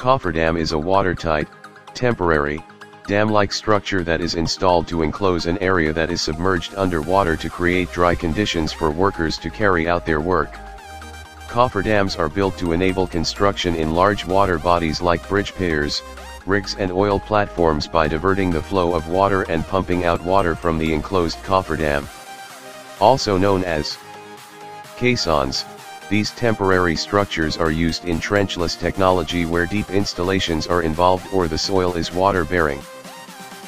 Cofferdam is a watertight, temporary, dam-like structure that is installed to enclose an area that is submerged underwater to create dry conditions for workers to carry out their work. Cofferdams are built to enable construction in large water bodies like bridge piers, rigs and oil platforms by diverting the flow of water and pumping out water from the enclosed cofferdam. Also known as caissons, these temporary structures are used in trenchless technology where deep installations are involved or the soil is water-bearing.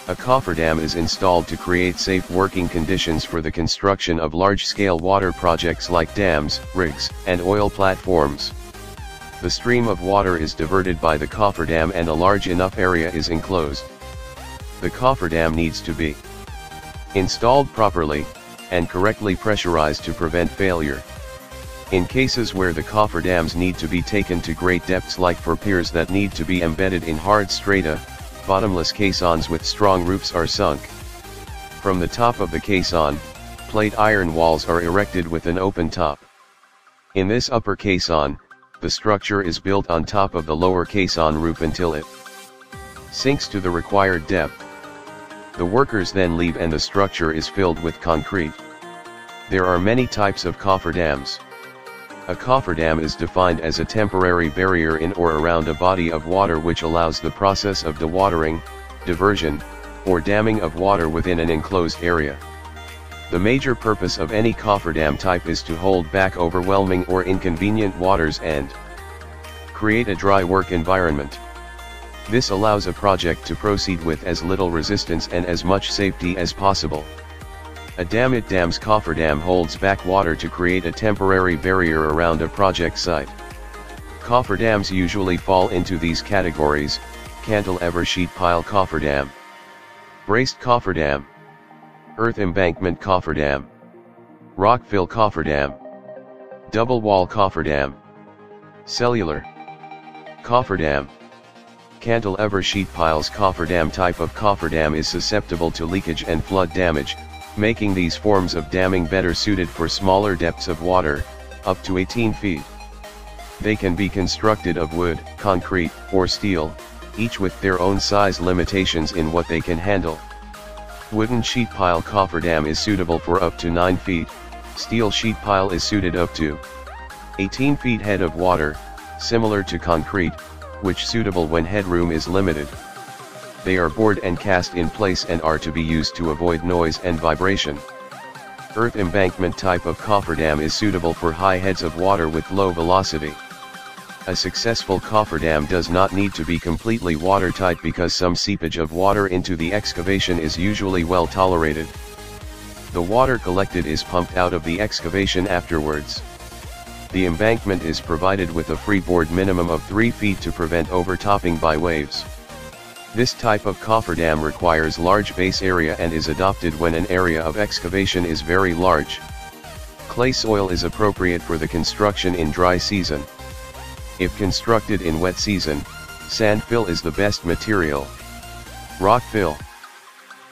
A cofferdam is installed to create safe working conditions for the construction of large-scale water projects like dams, rigs, and oil platforms. The stream of water is diverted by the cofferdam and a large enough area is enclosed. The cofferdam needs to be installed properly, and correctly pressurized to prevent failure. In cases where the cofferdams need to be taken to great depths like for piers that need to be embedded in hard strata, bottomless caissons with strong roofs are sunk. From the top of the caisson, plate iron walls are erected with an open top. In this upper caisson, the structure is built on top of the lower caisson roof until it sinks to the required depth. The workers then leave and the structure is filled with concrete. There are many types of cofferdams. A cofferdam is defined as a temporary barrier in or around a body of water which allows the process of dewatering, diversion, or damming of water within an enclosed area. The major purpose of any cofferdam type is to hold back overwhelming or inconvenient waters and create a dry work environment. This allows a project to proceed with as little resistance and as much safety as possible. A dam it dams cofferdam holds back water to create a temporary barrier around a project site. Cofferdams usually fall into these categories, cantilever sheet pile cofferdam, braced cofferdam, earth embankment cofferdam, rockfill cofferdam, double wall cofferdam, cellular cofferdam. Cantilever sheet piles cofferdam type of cofferdam is susceptible to leakage and flood damage, making these forms of damming better suited for smaller depths of water, up to 18 feet. They can be constructed of wood, concrete, or steel, each with their own size limitations in what they can handle. Wooden sheet pile cofferdam is suitable for up to 9 feet, steel sheet pile is suited up to 18 feet head of water, similar to concrete, which suitable when headroom is limited. They are bored and cast in place and are to be used to avoid noise and vibration. Earth embankment type of cofferdam is suitable for high heads of water with low velocity. A successful cofferdam does not need to be completely watertight because some seepage of water into the excavation is usually well tolerated. The water collected is pumped out of the excavation afterwards. The embankment is provided with a freeboard minimum of 3 feet to prevent overtopping by waves. This type of cofferdam requires large base area and is adopted when an area of excavation is very large. Clay soil is appropriate for the construction in dry season. If constructed in wet season, sand fill is the best material. Rock fill.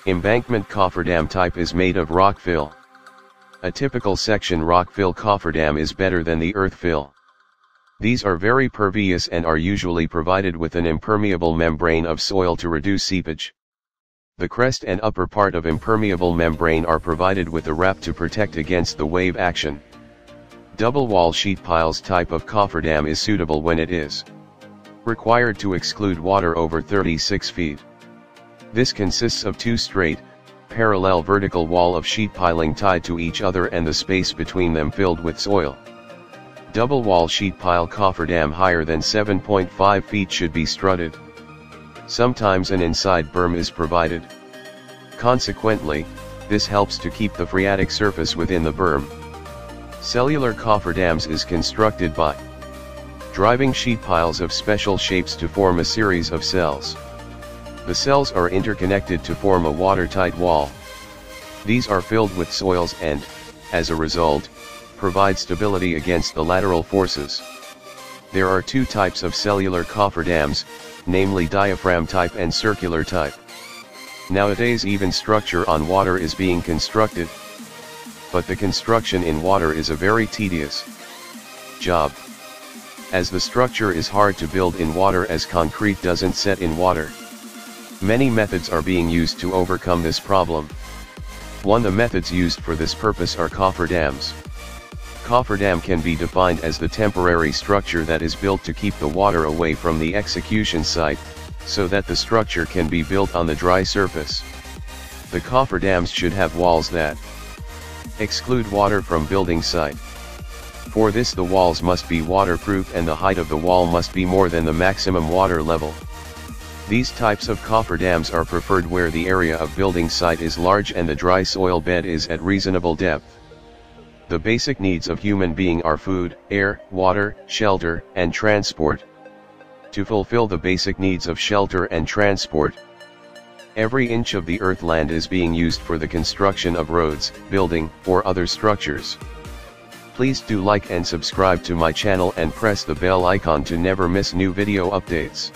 Embankment cofferdam type is made of rock fill. A typical section rock fill cofferdam is better than the earth fill. These are very pervious and are usually provided with an impermeable membrane of soil to reduce seepage. The crest and upper part of impermeable membrane are provided with a wrap to protect against the wave action. Double wall sheet piles type of cofferdam is suitable when it is required to exclude water over 36 feet. This consists of two straight, parallel vertical wall of sheet piling tied to each other and the space between them filled with soil. Double wall sheet pile cofferdam higher than 7.5 feet should be strutted. Sometimes an inside berm is provided. Consequently, this helps to keep the phreatic surface within the berm. Cellular cofferdams is constructed by driving sheet piles of special shapes to form a series of cells. The cells are interconnected to form a watertight wall. These are filled with soils and, as a result, provide stability against the lateral forces. There are two types of cellular cofferdams, namely diaphragm type and circular type. Nowadays even structure on water is being constructed. But the construction in water is a very tedious job. as the structure is hard to build in water as concrete doesn't set in water. Many methods are being used to overcome this problem. One of the methods used for this purpose are cofferdams. Cofferdam can be defined as the temporary structure that is built to keep the water away from the execution site, so that the structure can be built on the dry surface. The cofferdams should have walls that exclude water from building site. For this the walls must be waterproof and the height of the wall must be more than the maximum water level. These types of cofferdams are preferred where the area of building site is large and the dry soil bed is at reasonable depth. The basic needs of human being are food, air, water, shelter, and transport. To fulfill the basic needs of shelter and transport, every inch of the earth land is being used for the construction of roads, building, or other structures. Please do like and subscribe to my channel and press the bell icon to never miss new video updates.